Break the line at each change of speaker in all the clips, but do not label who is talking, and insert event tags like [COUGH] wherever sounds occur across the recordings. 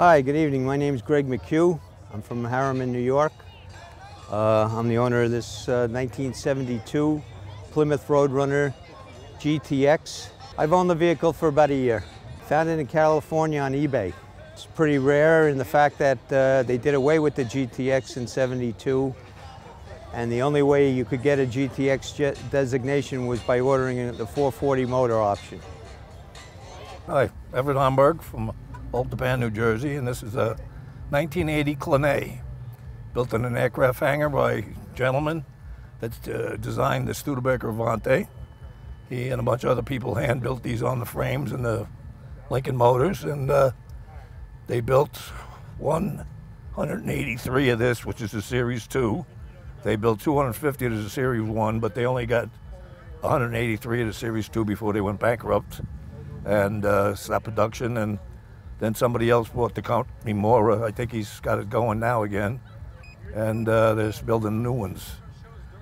Hi, good evening. My name is Greg McHugh. I'm from Harriman, New York. Uh, I'm the owner of this uh, 1972 Plymouth Roadrunner GTX. I've owned the vehicle for about a year. Found it in California on eBay. It's pretty rare in the fact that uh, they did away with the GTX in 72 and the only way you could get a GTX designation was by ordering the 440 motor option.
Hi, Everett Homburg from Tappan, New Jersey, and this is a 1980 Clenet, built in an aircraft hangar by a gentleman that uh, designed the Studebaker Avanti. He and a bunch of other people hand built these on the frames and the Lincoln motors, and uh, they built 183 of this, which is the Series 2. They built 250 of the Series 1, but they only got 183 of the Series 2 before they went bankrupt and uh, stopped production. And then somebody else bought the company more. I think he's got it going now again. And uh, they're building new ones.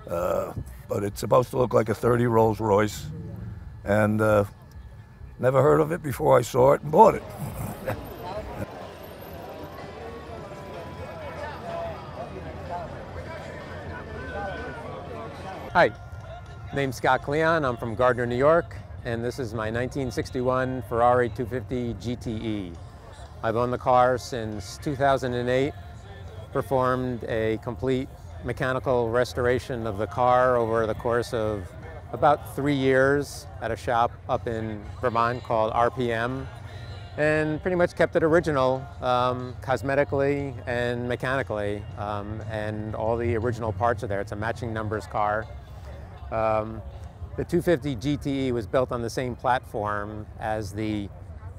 Uh, but it's supposed to look like a 30 Rolls Royce. And uh, Never heard of it before I saw it and bought it. [LAUGHS]
Hi, name's Scott Cleon. I'm from Gardiner, New York, and this is my 1961 Ferrari 250 GTE. I've owned the car since 2008, performed a complete mechanical restoration of the car over the course of about three years at a shop up in Vermont called RPM and pretty much kept it original um, cosmetically and mechanically um, and all the original parts are there. It's a matching numbers car. Um, the 250 GTE was built on the same platform as the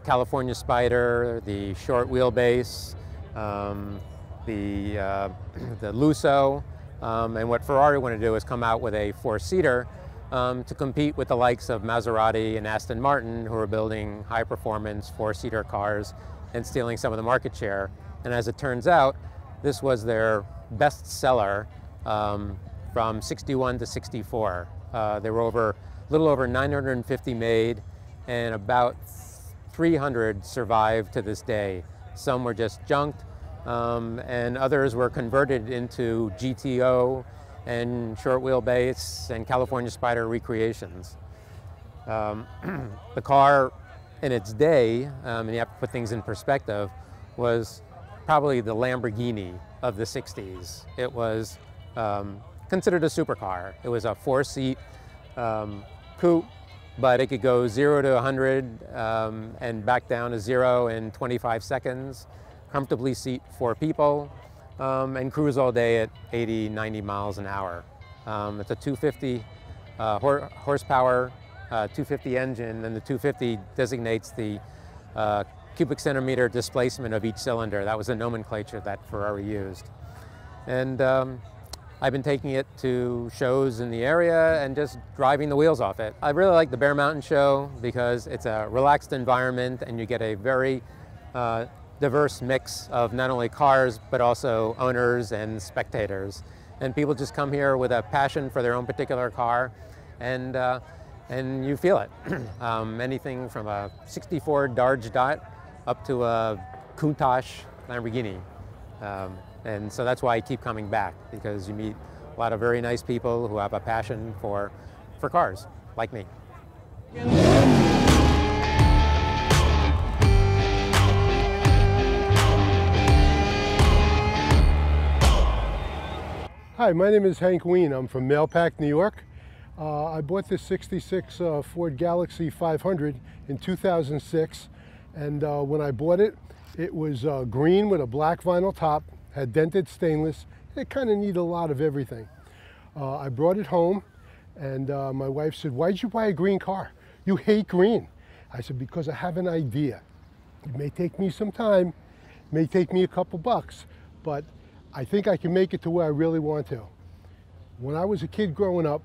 California Spider, the short wheelbase, um, the, uh, [CLEARS THROAT] the Lusso, um, and what Ferrari wanted to do is come out with a four-seater um, to compete with the likes of Maserati and Aston Martin, who are building high performance four seater cars and stealing some of the market share. And as it turns out, this was their best seller um, from 61 to 64. Uh, there were over, a little over 950 made, and about 300 survived to this day. Some were just junked, um, and others were converted into GTO and short wheelbase and California Spider recreations. Um, [CLEARS THROAT] the car in its day, um, and you have to put things in perspective, was probably the Lamborghini of the 60s. It was um, considered a supercar. It was a four-seat um, coupe, but it could go zero to 100 um, and back down to zero in 25 seconds, comfortably seat four people, um, and cruise all day at 80, 90 miles an hour. Um, it's a 250 uh, hor horsepower, uh, 250 engine, and the 250 designates the uh, cubic centimeter displacement of each cylinder. That was the nomenclature that Ferrari used. And um, I've been taking it to shows in the area and just driving the wheels off it. I really like the Bear Mountain show because it's a relaxed environment and you get a very uh, diverse mix of not only cars, but also owners and spectators. And people just come here with a passion for their own particular car, and, uh, and you feel it. [CLEARS THROAT] um, anything from a 64 Dodge Dart up to a Countach Lamborghini. Um, and so that's why I keep coming back, because you meet a lot of very nice people who have a passion for, for cars, like me.
Hi, my name is Hank Ween. I'm from Mahopac, New York. Uh, I bought this 66 uh, Ford Galaxie 500 in 2006 and uh, when I bought it, it was uh, green with a black vinyl top, had dented stainless. It kind of needed a lot of everything. Uh, I brought it home and uh, my wife said, why'd you buy a green car? You hate green. I said, because I have an idea. It may take me some time, it may take me a couple bucks, but I think I can make it to where I really want to. When I was a kid growing up,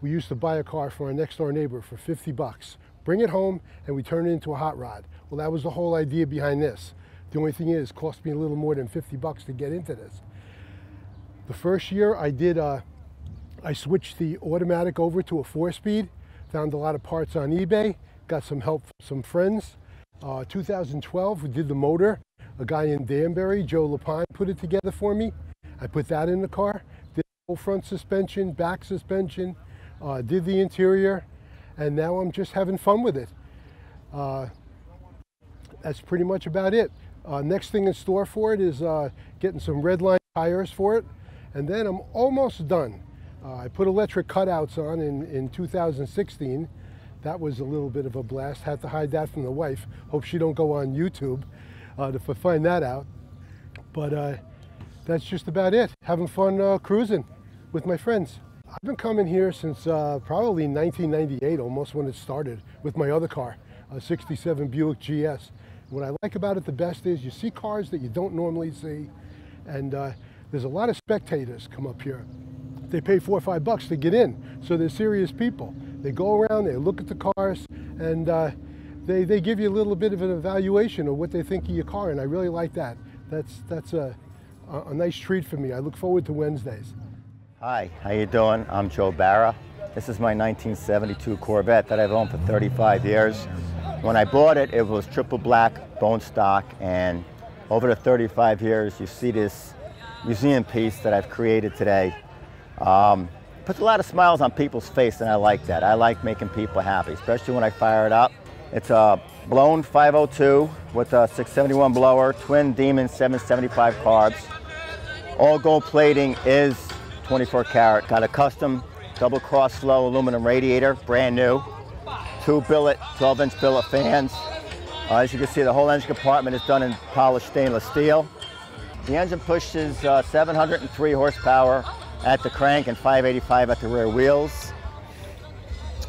we used to buy a car for our next door neighbor for 50 bucks, bring it home, and we turn it into a hot rod. Well, that was the whole idea behind this. The only thing is, it cost me a little more than 50 bucks to get into this. The first year I did, uh, I switched the automatic over to a four-speed, found a lot of parts on eBay, got some help from some friends. Uh, 2012, we did the motor, A guy in Danbury, Joe Lapine, put it together for me. I put that in the car, did the front suspension, back suspension, uh, did the interior, and now I'm just having fun with it. Uh, that's pretty much about it. Uh, next thing in store for it is uh, getting some red line tires for it, and then I'm almost done. Uh, I put electric cutouts on in, in 2016. That was a little bit of a blast. Had to hide that from the wife. Hope she don't go on YouTube uh, to find that out. But uh, that's just about it. Having fun uh, cruising with my friends. I've been coming here since probably 1998, almost when it started, with my other car, a 67 Buick GS. What I like about it the best is you see cars that you don't normally see, and uh, there's a lot of spectators come up here. They pay four or five bucks to get in, so they're serious people. They go around, they look at the cars, and uh, they, they give you a little bit of an evaluation of what they think of your car, and I really like that. That's, that's a, a, a nice treat for me. I look forward to Wednesdays.
Hi, how you doing? I'm Joe Barra. This is my 1972 Corvette that I've owned for 35 years. When I bought it, it was triple black, bone stock, and over the 35 years, you see this museum piece that I've created today. Um, puts a lot of smiles on people's face, and I like that. I like making people happy, especially when I fire it up. It's a blown 502 with a 671 blower, twin Demon 775 carbs. All gold plating is 24 karat. Got a custom double cross flow aluminum radiator, brand new. Two billet, 12 inch billet fans. Uh, as you can see, the whole engine compartment is done in polished stainless steel. The engine pushes uh, 703 horsepower at the crank and 585 at the rear wheels.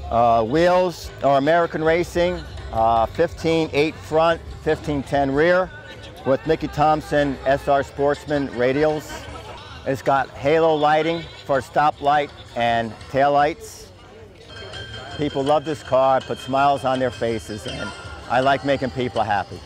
Uh, wheels are American Racing, uh, 15 8 front, 15 10 rear with Mickey Thompson SR Sportsman radials. It's got halo lighting for stoplight and taillights. People love this car, put smiles on their faces, and I like making people happy.